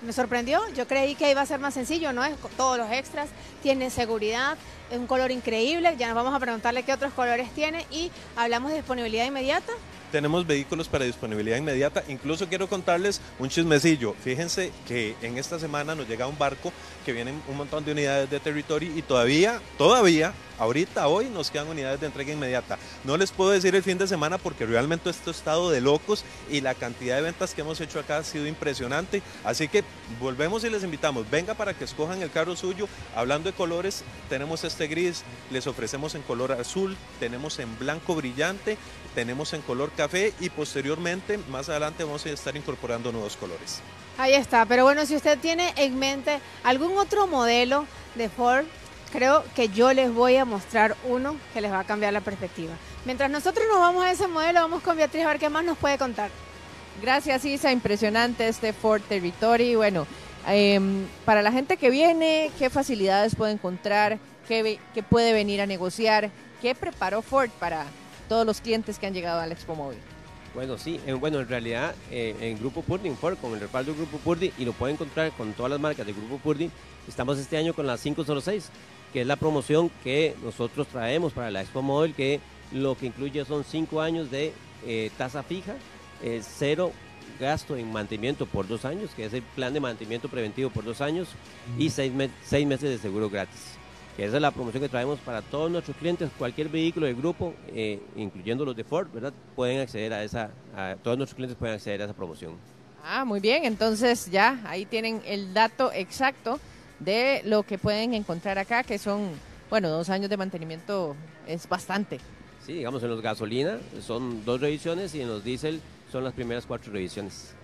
Me sorprendió, yo creí que iba a ser más sencillo, ¿no? Es todos los extras, tiene seguridad, es un color increíble, ya nos vamos a preguntarle qué otros colores tiene y hablamos de disponibilidad inmediata. Tenemos vehículos para disponibilidad inmediata. Incluso quiero contarles un chismecillo. Fíjense que en esta semana nos llega un barco que vienen un montón de unidades de territorio y todavía, todavía, ahorita, hoy nos quedan unidades de entrega inmediata. No les puedo decir el fin de semana porque realmente esto ha estado de locos y la cantidad de ventas que hemos hecho acá ha sido impresionante. Así que volvemos y les invitamos. Venga para que escojan el carro suyo. Hablando de colores, tenemos este gris, les ofrecemos en color azul, tenemos en blanco brillante, tenemos en color café y posteriormente, más adelante, vamos a estar incorporando nuevos colores. Ahí está, pero bueno, si usted tiene en mente algún otro modelo de Ford, creo que yo les voy a mostrar uno que les va a cambiar la perspectiva. Mientras nosotros nos vamos a ese modelo, vamos con Beatriz a ver qué más nos puede contar. Gracias, Isa. Impresionante este Ford Territory. Bueno, em, para la gente que viene, ¿qué facilidades puede encontrar? ¿Qué, puede venir a negociar? ¿Qué preparó Ford para todos los clientes que han llegado al Expo Móvil? Bueno, sí, en, bueno, en realidad eh, en Grupo Purdy, en Ford, con el respaldo del Grupo Purdy, y lo pueden encontrar con todas las marcas del Grupo Purdy, estamos este año con la 506, que es la promoción que nosotros traemos para la Expo Móvil, que lo que incluye son 5 años de eh, tasa fija, eh, cero gasto en mantenimiento por dos años, que es el plan de mantenimiento preventivo por dos años, y seis, me- seis meses de seguro gratis. Que esa es la promoción que traemos para todos nuestros clientes, cualquier vehículo del grupo, eh, incluyendo los de Ford, ¿verdad? Pueden acceder a esa, a- todos nuestros clientes pueden acceder a esa promoción. Ah, muy bien. Entonces ya ahí tienen el dato exacto de lo que pueden encontrar acá, que son, bueno, dos años de mantenimiento es bastante. Sí, digamos en los gasolina son dos revisiones y en los diésel son las primeras cuatro revisiones.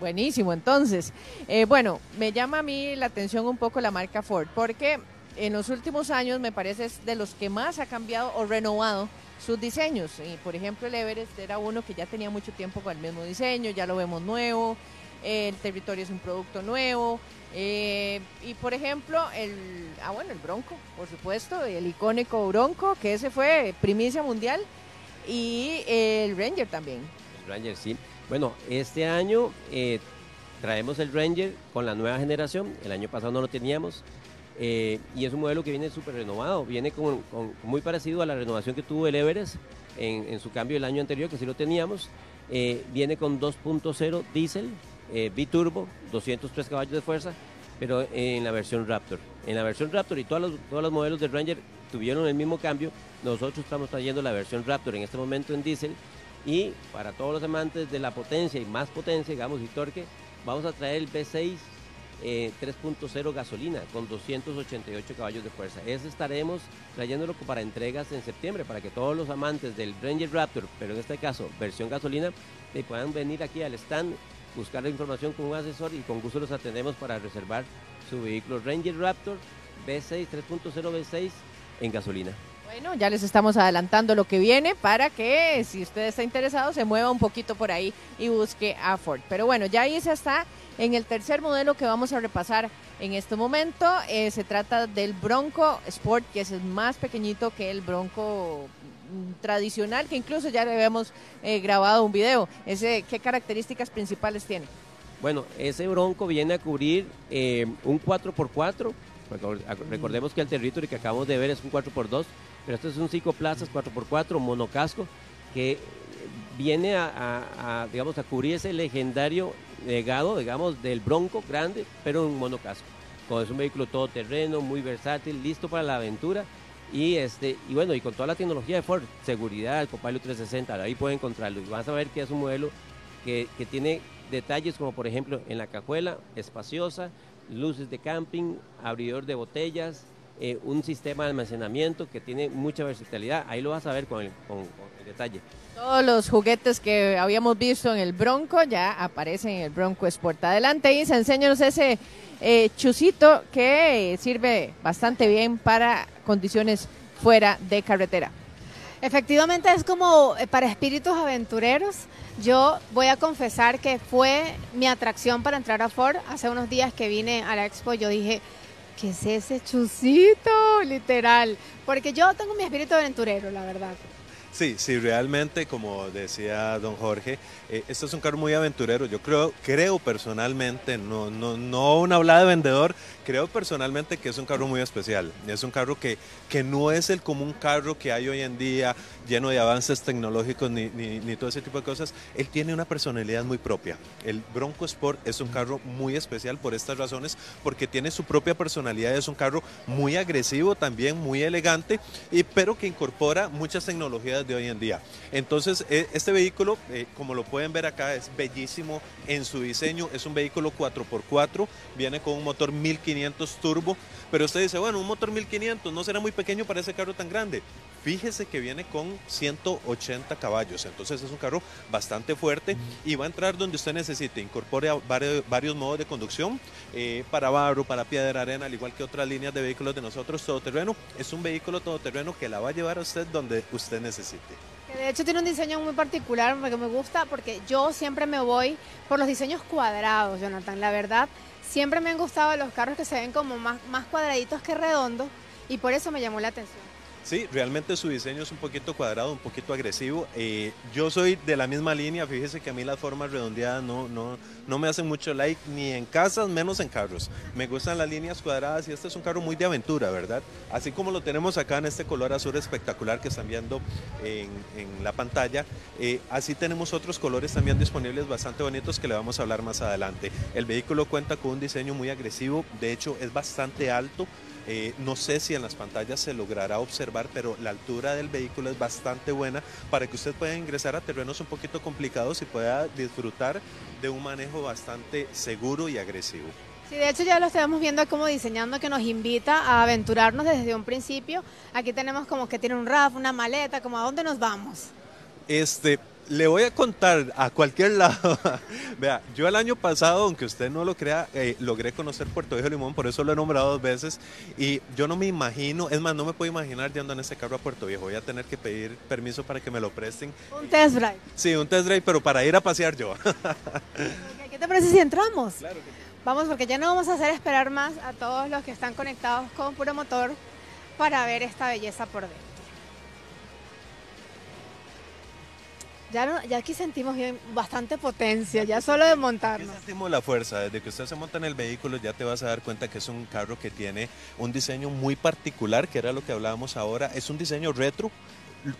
Buenísimo, entonces. Eh, bueno, me llama a mí la atención un poco la marca Ford, porque en los últimos años me parece es de los que más ha cambiado o renovado sus diseños. Y por ejemplo, el Everest era uno que ya tenía mucho tiempo con el mismo diseño, ya lo vemos nuevo, el territorio es un producto nuevo. eh, y por ejemplo, el, ah, bueno, el Bronco, por supuesto, el icónico Bronco, que ese fue primicia mundial, y el Ranger también. El Ranger, sí. Bueno, este año eh, traemos el Ranger con la nueva generación. El año pasado no lo teníamos. Eh, y es un modelo que viene súper renovado. Viene con, muy parecido a la renovación que tuvo el Everest en, su cambio el año anterior, que sí lo teníamos. Eh, viene con 2.0 diésel, eh, biturbo, 203 caballos de fuerza, pero en la versión Raptor. En la versión Raptor y todos los, modelos de Ranger tuvieron el mismo cambio. Nosotros estamos trayendo la versión Raptor en este momento en diésel y para todos los amantes de la potencia y más potencia, digamos, y torque, vamos a traer el V6 eh, 3.0 gasolina con 288 caballos de fuerza. Ese estaremos trayéndolo para entregas en septiembre para que todos los amantes del Ranger Raptor, pero en este caso versión gasolina, eh, puedan venir aquí al stand, buscar la información con un asesor y con gusto los atendemos para reservar su vehículo Ranger Raptor V6 3.0 V6 en gasolina. Bueno, ya les estamos adelantando lo que viene para que si usted está interesado se mueva un poquito por ahí y busque a Ford. Pero bueno, ya ahí se está en el tercer modelo que vamos a repasar en este momento. Eh, se trata del Bronco Sport, que es más pequeñito que el Bronco mm, tradicional, que incluso ya le habíamos eh, grabado un video. Ese, ¿Qué características principales tiene? Bueno, ese Bronco viene a cubrir eh, un 4x4 Recordemos que el Territory que acabamos de ver es un 4x2, pero este es un 5 plazas 4x4 monocasco que viene a, digamos, a cubrir ese legendario legado, digamos, del Bronco grande, pero un monocasco. Es un vehículo todoterreno, muy versátil, listo para la aventura. Y, este, y bueno, y con toda la tecnología de Ford, seguridad, Copilot 360, ahí pueden encontrarlo. Y vas a ver que es un modelo que, que tiene detalles como por ejemplo en la cajuela, espaciosa, luces de camping, abridor de botellas, eh, un sistema de almacenamiento que tiene mucha versatilidad. Ahí lo vas a ver con el, con, el, detalle. Todos los juguetes que habíamos visto en el Bronco ya aparecen en el Bronco Sport. Adelante, Isa, enséñanos ese eh, chucito que sirve bastante bien para condiciones fuera de carretera. Efectivamente es como eh, para espíritus aventureros. Yo voy a confesar que fue mi atracción para entrar a Ford. Hace unos días que vine a la expo, yo dije, ¿qué es ese chucito? Literal. Porque yo tengo mi espíritu aventurero, la verdad. Sí, sí, realmente, como decía don Jorge, eh, esto es un carro muy aventurero. Yo creo, creo personalmente, no, no, no una hablada de vendedor, creo personalmente que es un carro muy especial. Es un carro que, que no es el común carro que hay hoy en día, lleno de avances tecnológicos ni, ni, todo ese tipo de cosas. Él tiene una personalidad muy propia. El Bronco Sport es un carro muy especial por estas razones, porque tiene su propia personalidad. Es un carro muy agresivo, también muy elegante, y, pero que incorpora muchas tecnologías de hoy en día. Entonces, e, este vehículo, eh, como lo pueden ver acá, es bellísimo en su diseño. Es un vehículo 4x4, viene con un motor 1500 turbo, pero usted dice, bueno, un motor 1500 no será muy pequeño para ese carro tan grande. Fíjese que viene con 180 caballos, entonces es un carro bastante fuerte y va a entrar donde usted necesite. Incorpore varios, modos de conducción eh, para barro, para piedra, arena, al igual que otras líneas de vehículos de nosotros todoterreno. Es un vehículo todoterreno que la va a llevar a usted donde usted necesite. De hecho tiene un diseño muy particular porque me gusta porque yo siempre me voy por los diseños cuadrados, Jonathan. La verdad, siempre me han gustado los carros que se ven como más, más cuadraditos que redondos y por eso me llamó la atención. Sí, realmente su diseño es un poquito cuadrado, un poquito agresivo. Eh, yo soy de la misma línea, fíjese que a mí las formas redondeadas no, no, no me hacen mucho like, ni en casas, menos en carros. Me gustan las líneas cuadradas y este es un carro muy de aventura, ¿verdad? Así como lo tenemos acá en este color azul espectacular que están viendo en, la pantalla, eh, así tenemos otros colores también disponibles bastante bonitos que le vamos a hablar más adelante. El vehículo cuenta con un diseño muy agresivo, de hecho es bastante alto. Eh, no sé si en las pantallas se logrará observar, pero la altura del vehículo es bastante buena para que usted pueda ingresar a terrenos un poquito complicados y pueda disfrutar de un manejo bastante seguro y agresivo. Sí, de hecho ya lo estamos viendo como diseñando que nos invita a aventurarnos desde un principio. Aquí tenemos como que tiene un RAF, una maleta, como a dónde nos vamos. Este, le voy a contar a cualquier lado. Vea, yo el año pasado, aunque usted no lo crea, eh, logré conocer Puerto Viejo Limón, por eso lo he nombrado dos veces. Y yo no me imagino, es más, no me puedo imaginar yendo en ese carro a Puerto Viejo. Voy a tener que pedir permiso para que me lo presten. Un test drive. Sí, un test drive, pero para ir a pasear yo. ¿Qué te parece si entramos? Claro que sí. Vamos, porque ya no vamos a hacer esperar más a todos los que están conectados con Puro Motor para ver esta belleza por dentro. Ya, ya aquí sentimos bien, bastante potencia, ya solo de montarnos. sentimos la fuerza, desde que usted se monta en el vehículo ya te vas a dar cuenta que es un carro que tiene un diseño muy particular, que era lo que hablábamos ahora, es un diseño retro.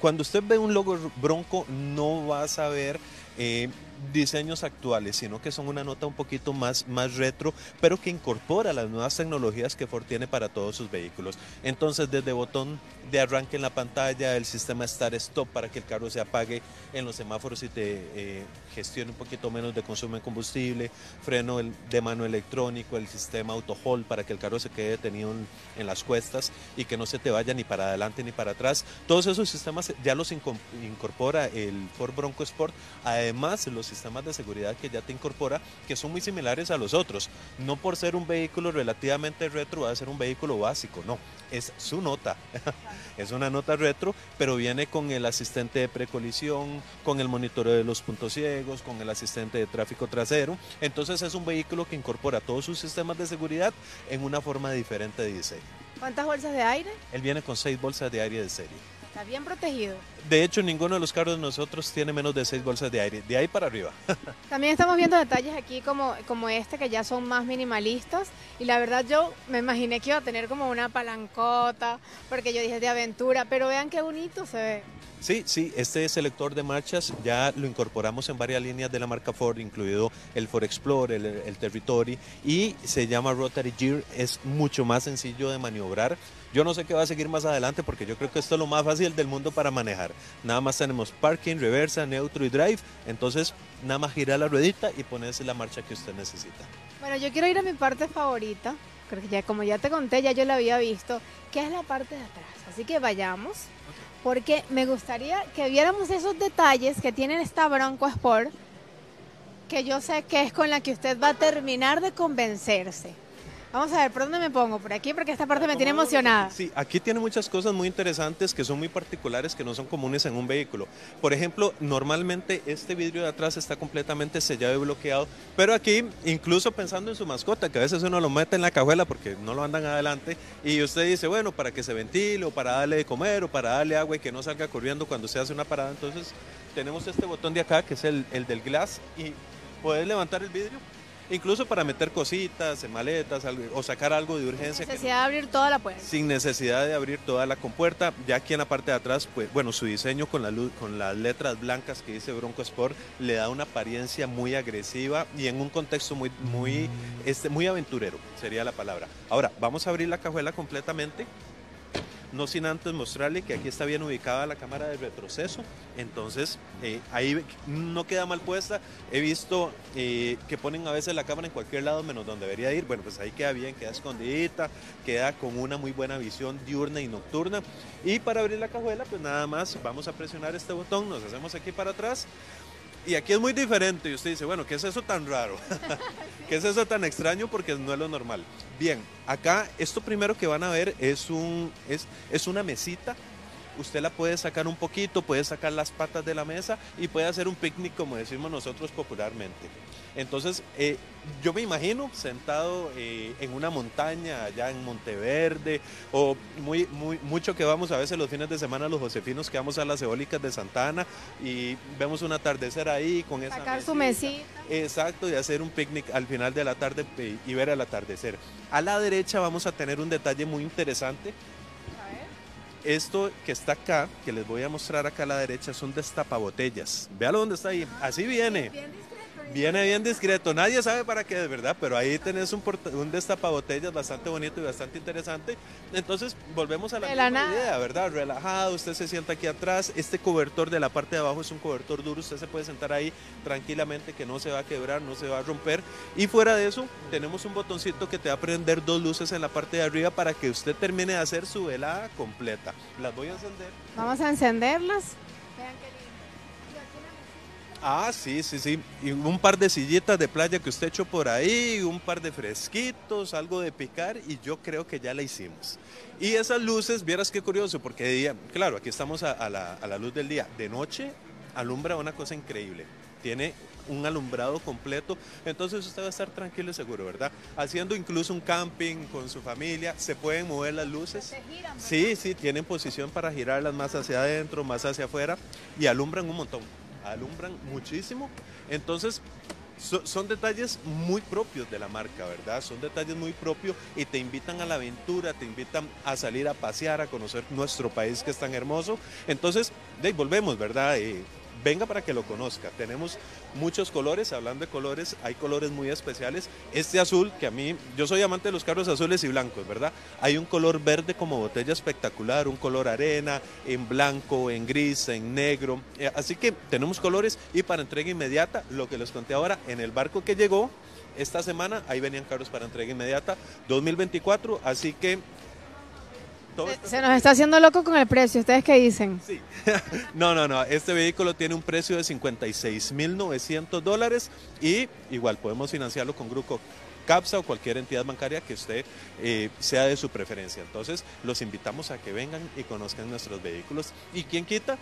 Cuando usted ve un logo bronco no vas a ver... Eh, diseños actuales, sino que son una nota un poquito más, más retro, pero que incorpora las nuevas tecnologías que Ford tiene para todos sus vehículos. Entonces, desde botón de arranque en la pantalla, el sistema Start Stop para que el carro se apague en los semáforos y te eh, gestione un poquito menos de consumo de combustible, freno de mano electrónico, el sistema Auto Hold para que el carro se quede detenido en, las cuestas y que no se te vaya ni para adelante ni para atrás. Todos esos sistemas ya los incorpora el Ford Bronco Sport, además los sistemas de seguridad que ya te incorpora, que son muy similares a los otros. No por ser un vehículo relativamente retro va a ser un vehículo básico, no, es su nota. es una nota retro, pero viene con el asistente de precolisión, con el monitoreo de los puntos ciegos, con el asistente de tráfico trasero. Entonces es un vehículo que incorpora todos sus sistemas de seguridad en una forma diferente de diseño. ¿Cuántas bolsas de aire? Él viene con seis bolsas de aire de serie. Está bien protegido. De hecho, ninguno de los carros de nosotros tiene menos de seis bolsas de aire, de ahí para arriba. También estamos viendo detalles aquí como, como este que ya son más minimalistas y la verdad yo me imaginé que iba a tener como una palancota porque yo dije de aventura, pero vean qué bonito se ve. Sí, sí, este selector de marchas ya lo incorporamos en varias líneas de la marca Ford, incluido el Ford Explorer, el, Territory, y se llama Rotary Gear, es mucho más sencillo de maniobrar. Yo no sé qué va a seguir más adelante porque yo creo que esto es lo más fácil del mundo para manejar. Nada más tenemos parking, reversa, neutro y drive, entonces nada más girar la ruedita y ponerse la marcha que usted necesita. Bueno, yo quiero ir a mi parte favorita, creo que ya como ya te conté, ya yo la había visto, que es la parte de atrás. Así que vayamos porque me gustaría que viéramos esos detalles que tiene esta Bronco Sport, que yo sé que es con la que usted va a terminar de convencerse. Vamos a ver, ¿por dónde me pongo? Por aquí, porque esta parte me tiene emocionada. Sí, aquí tiene muchas cosas muy interesantes que son muy particulares, que no son comunes en un vehículo. Por ejemplo, normalmente este vidrio de atrás está completamente sellado y bloqueado, pero aquí, incluso pensando en su mascota, que a veces uno lo mete en la cajuela porque no lo andan adelante, y usted dice, bueno, para que se ventile, o para darle de comer, o para darle agua y que no salga corriendo cuando se hace una parada, entonces tenemos este botón de acá, que es el, el del glass, y puedes levantar el vidrio incluso para meter cositas en maletas o sacar algo de urgencia. Sin necesidad de abrir toda la puerta. Sin necesidad de abrir toda la compuerta. Ya aquí en la parte de atrás, pues bueno, su diseño con, la luz, con las letras blancas que dice Bronco Sport le da una apariencia muy agresiva y en un contexto muy, muy, este, muy aventurero, sería la palabra. Ahora, vamos a abrir la cajuela completamente no sin antes mostrarle que aquí está bien ubicada la cámara de retroceso, entonces eh, ahí no queda mal puesta, he visto eh, que ponen a veces la cámara en cualquier lado menos donde debería ir, bueno pues ahí queda bien, queda escondidita, queda con una muy buena visión diurna y nocturna. Y para abrir la cajuela pues nada más vamos a presionar este botón, nos hacemos aquí para atrás, y aquí es muy diferente y usted dice, bueno, ¿qué es eso tan raro? ¿Qué es eso tan extraño? Porque no es lo normal. Bien, acá esto primero que van a ver es, un, es, es una mesita. Usted la puede sacar un poquito, puede sacar las patas de la mesa y puede hacer un picnic como decimos nosotros popularmente. Entonces, eh, yo me imagino sentado eh, en una montaña allá en Monteverde, o muy, muy, mucho que vamos a veces los fines de semana los josefinos que vamos a las eólicas de Santana y vemos un atardecer ahí con esa Sacar su mesita. Exacto, y hacer un picnic al final de la tarde y ver el atardecer. A la derecha vamos a tener un detalle muy interesante. Esto que está acá, que les voy a mostrar acá a la derecha, son destapabotellas. Véalo dónde está ahí. Así viene. Viene bien discreto, nadie sabe para qué es verdad, pero ahí tenés un, un destapabotellas bastante bonito y bastante interesante. Entonces volvemos a la, misma idea, ¿verdad? Relajado, usted se sienta aquí atrás, este cobertor de la parte de abajo es un cobertor duro, usted se puede sentar ahí tranquilamente que no se va a quebrar, no se va a romper. Y fuera de eso, tenemos un botoncito que te va a prender dos luces en la parte de arriba para que usted termine de hacer su velada completa. Las voy a encender. Vamos a encenderlas. Ah, sí, sí, sí. Y un par de sillitas de playa que usted echó por ahí, un par de fresquitos, algo de picar y yo creo que ya la hicimos. Y esas luces, vieras qué curioso, porque de día, claro, aquí estamos a, la, a la luz del día. De noche alumbra una cosa increíble. Tiene un alumbrado completo, entonces usted va a estar tranquilo y seguro, ¿verdad? Haciendo incluso un camping con su familia, se pueden mover las luces. sí, sí, tienen posición para girarlas más hacia adentro, más hacia afuera y alumbran un montón alumbran muchísimo. Entonces, son detalles muy propios de la marca, ¿verdad? Son detalles muy propios y te invitan a la aventura, te invitan a salir a pasear, a conocer nuestro país que es tan hermoso. Entonces, de volvemos, ¿verdad? Eh, venga para que lo conozca. Tenemos muchos colores, hablando de colores, hay colores muy especiales. Este azul, que a mí, yo soy amante de los carros azules y blancos, ¿verdad? Hay un color verde como botella espectacular, un color arena, en blanco, en gris, en negro. Eh, así que tenemos colores y para entrega inmediata, lo que les conté ahora, en el barco que llegó, esta semana ahí venían carros para entrega inmediata 2024, así que se nos está haciendo loco con el precio. ¿Ustedes qué dicen? Sí. no, no, no. Este vehículo tiene un precio de 56.900 dólares y igual podemos financiarlo con Grupo CAPSA o cualquier entidad bancaria que usted eh, sea de su preferencia. Entonces, los invitamos a que vengan y conozcan nuestros vehículos. ¿Y quién quita?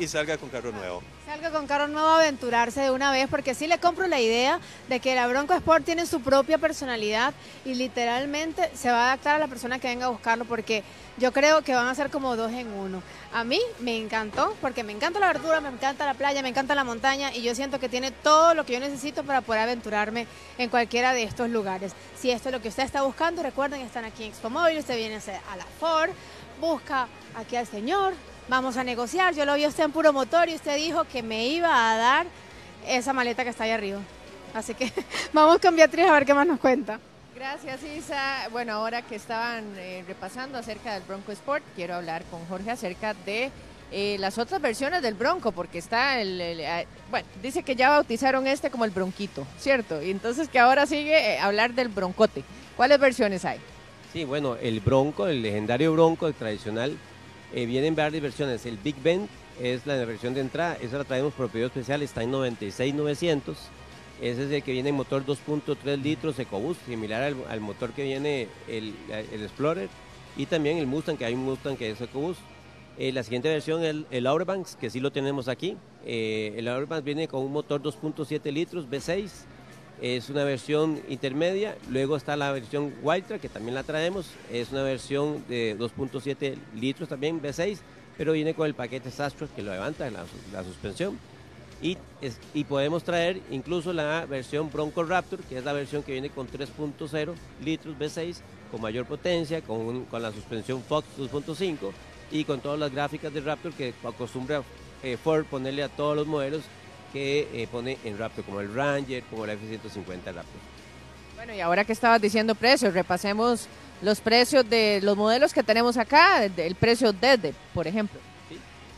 Y salga con carro nuevo. Salga con carro nuevo a aventurarse de una vez, porque sí le compro la idea de que la Bronco Sport tiene su propia personalidad y literalmente se va a adaptar a la persona que venga a buscarlo, porque yo creo que van a ser como dos en uno. A mí me encantó, porque me encanta la verdura, me encanta la playa, me encanta la montaña y yo siento que tiene todo lo que yo necesito para poder aventurarme en cualquiera de estos lugares. Si esto es lo que usted está buscando, recuerden, están aquí en Expo Móvil, usted viene a la Ford, busca aquí al señor, vamos a negociar. Yo lo vi a usted en puro motor y usted dijo que me iba a dar esa maleta que está ahí arriba. Así que vamos con Beatriz a ver qué más nos cuenta. Gracias, Isa. Bueno, ahora que estaban eh, repasando acerca del Bronco Sport, quiero hablar con Jorge acerca de eh, las otras versiones del Bronco, porque está el, eh, bueno, dice que ya bautizaron este como el Bronquito, ¿cierto? Y entonces que ahora sigue hablar del Broncote. ¿Cuáles versiones hay? Sí, bueno, el Bronco, el legendario Bronco, el tradicional, eh, vienen varias versiones. El Big Bend es la versión de entrada, esa la traemos por pedido especial, está en 96,900. Ese es el que viene en motor 2.3 litros EcoBoost, similar al, motor que viene el, Explorer y también el Mustang, que hay un Mustang que es EcoBoost. Eh, la siguiente versión es el, el que sí lo tenemos aquí. Eh, el Auerbanks viene con un motor 2.7 litros V6 es una versión intermedia. Luego está la versión Wildtra, que también la traemos. Es una versión de 2.7 litros también, V6, pero viene con el paquete Sastro que lo levanta la, la suspensión. Y, y, podemos traer incluso la versión Bronco Raptor, que es la versión que viene con 3.0 litros V6, con mayor potencia, con, con la suspensión Fox 2.5 y con todas las gráficas de Raptor que acostumbra eh, Ford ponerle a todos los modelos que eh, pone en Raptor, como el Ranger, como el F-150 Raptor. Bueno, y ahora que estabas diciendo precios, repasemos los precios de los modelos que tenemos acá, el precio desde, por ejemplo.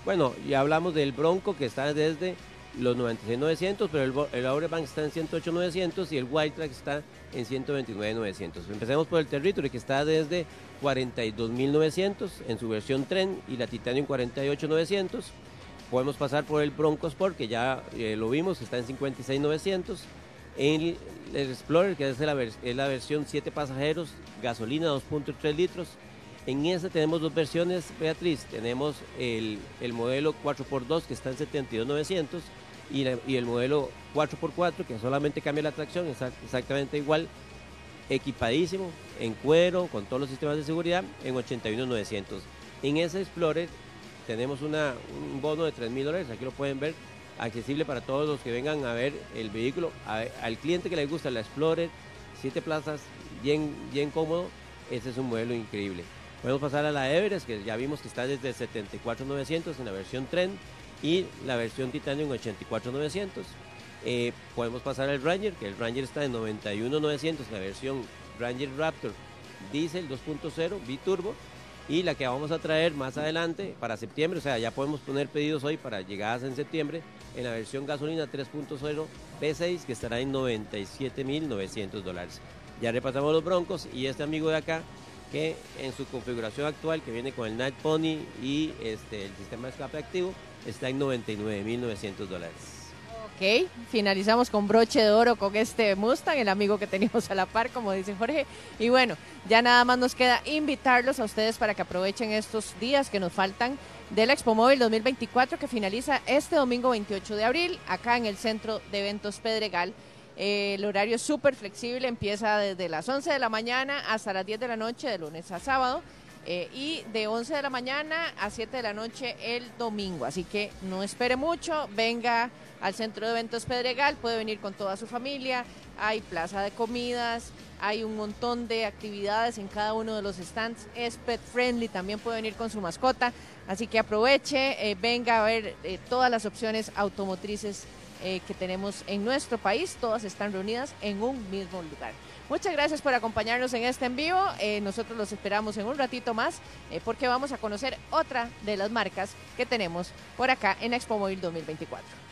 Bueno, ya hablamos del Bronco que está desde los 96.900, pero el, el Bank está en 108.900 y el White Track está en 129.900. Empecemos por el Territory que está desde 42.900 en su versión tren y la Titanium 48.900. Podemos pasar por el Bronco Sport, que ya eh, lo vimos, está en 56,900. En el Explorer, que es la, la versión 7 pasajeros, gasolina 2.3 litros. En esta tenemos dos versiones, Beatriz. Tenemos el, modelo 4x2, que está en 72,900, y, y el modelo 4x4, que solamente cambia la tracción, exactamente igual, equipadísimo, en cuero, con todos los sistemas de seguridad, en 81,900. En ese Explorer tenemos un bono de 3 mil dólares, aquí lo pueden ver, accesible para todos los que vengan a ver el vehículo. al cliente que le gusta la Explorer, 7 plazas, bien, bien cómodo, ese es un modelo increíble. Podemos pasar a la Everest, que ya vimos que está desde 74,900 en la versión tren y la versión Titanium 84,900. Eh, podemos pasar al Ranger, que el Ranger está en 91,900 en la versión Ranger Raptor Diesel 2.0 Biturbo y la que vamos a traer más adelante para septiembre, o sea, ya podemos poner pedidos hoy para llegadas en septiembre en la versión gasolina 3.0 B6 que estará en 97.900 dólares. Ya repasamos los broncos y este amigo de acá que en su configuración actual que viene con el Night Pony y este, el sistema de escape activo está en 99.900 dólares. Ok, finalizamos con broche de oro con este Mustang, el amigo que teníamos a la par, como dice Jorge. Y bueno, ya nada más nos queda invitarlos a ustedes para que aprovechen estos días que nos faltan del Expo Móvil 2024 que finaliza este domingo 28 de abril acá en el Centro de Eventos Pedregal. Eh, el horario es súper flexible, empieza desde las 11 de la mañana hasta las 10 de la noche de lunes a sábado. Eh, y de 11 de la mañana a 7 de la noche el domingo. Así que no espere mucho, venga al Centro de Eventos Pedregal, puede venir con toda su familia, hay plaza de comidas, hay un montón de actividades en cada uno de los stands, es pet friendly, también puede venir con su mascota, así que aproveche, eh, venga a ver eh, todas las opciones automotrices que tenemos en nuestro país, todas están reunidas en un mismo lugar. Muchas gracias por acompañarnos en este en vivo. Eh, nosotros los esperamos en un ratito más eh, porque vamos a conocer otra de las marcas que tenemos por acá en Expo Móvil 2024.